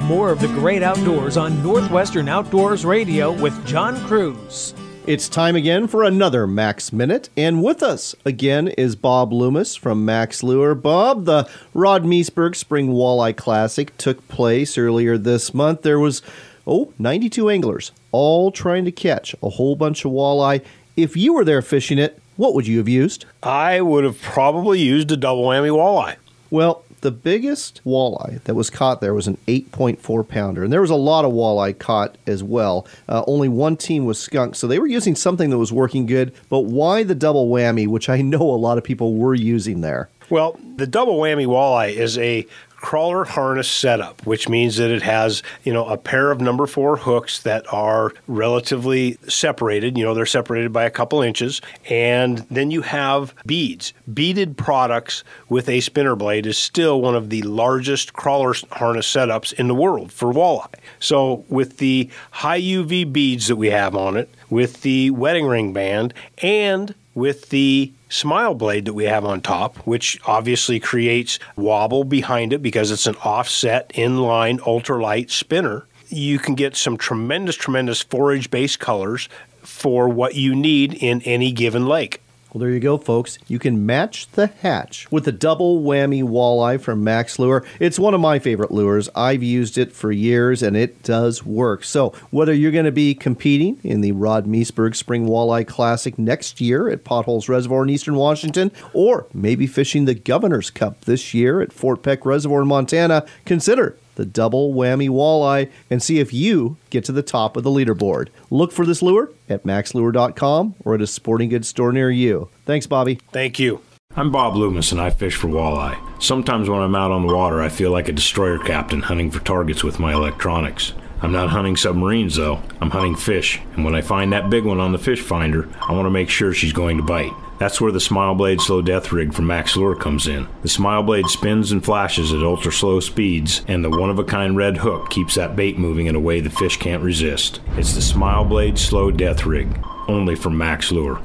more of the great outdoors on Northwestern Outdoors Radio with John Kruse. It's time again for another Mack's Minute, and with us again is Bob Loomis from Mack's Lure. Bob, the Rod Meseberg Spring Walleye Classic took place earlier this month. There was, oh, 92 anglers, all trying to catch a whole bunch of walleye. If you were there fishing it, what would you have used? I would have probably used a double whammy walleye. Well, the biggest walleye that was caught there was an 8.4 pounder, and there was a lot of walleye caught as well. Uh, only one team was skunked, so they were using something that was working good. But why the double whammy, which I know a lot of people were using there? Well, the double whammy walleye is a crawler harness setup, which means that it has, you know, a pair of number four hooks that are relatively separated. You know, they're separated by a couple inches. And then you have beads. Beaded products with a spinner blade is still one of the largest crawler harness setups in the world for walleye. So, with the high UV beads that we have on it, with the wedding ring band, and with the smile blade that we have on top, which obviously creates wobble behind it because it's an offset inline ultralight spinner. You can get some tremendous, tremendous forage based colors for what you need in any given lake. Well, there you go, folks. You can match the hatch with the double whammy walleye from Mack's Lure. It's one of my favorite lures. I've used it for years and it does work. So, whether you're going to be competing in the Rod Meseberg Spring Walleye Classic next year at Potholes Reservoir in Eastern Washington, or maybe fishing the Governor's Cup this year at Fort Peck Reservoir in Montana, consider the double whammy walleye, and see if you get to the top of the leaderboard. Look for this lure at mackslure.com or at a sporting goods store near you. Thanks, Bobby. Thank you. I'm Bob Loomis and I fish for walleye. Sometimes when I'm out on the water, I feel like a destroyer captain hunting for targets with my electronics. I'm not hunting submarines though, I'm hunting fish, and when I find that big one on the fish finder, I want to make sure she's going to bite. That's where the Smile Blade Slow Death Rig from Mack's Lure comes in. The Smile Blade spins and flashes at ultra slow speeds, and the one of a kind red hook keeps that bait moving in a way the fish can't resist. It's the Smile Blade Slow Death Rig, only from Mack's Lure.